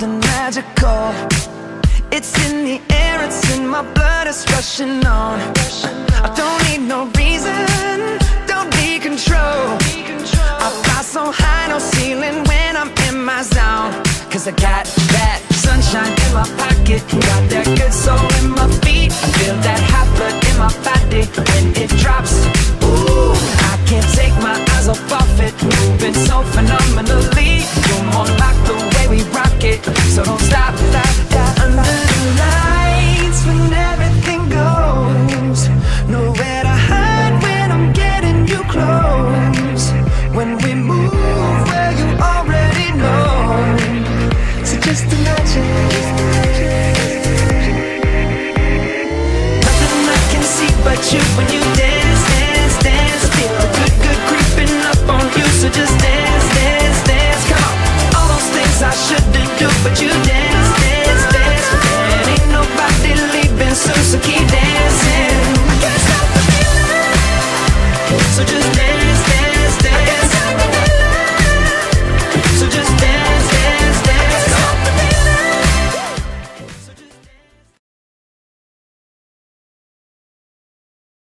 something magical. It's in the air, it's in my blood, it's rushing on. I don't need no reason, don't be control. I fly so high, no ceiling when I'm in my I got that sunshine in my pocket. Got that good soul in my feet, I feel that Just imagine. Nothing I can see but you when you.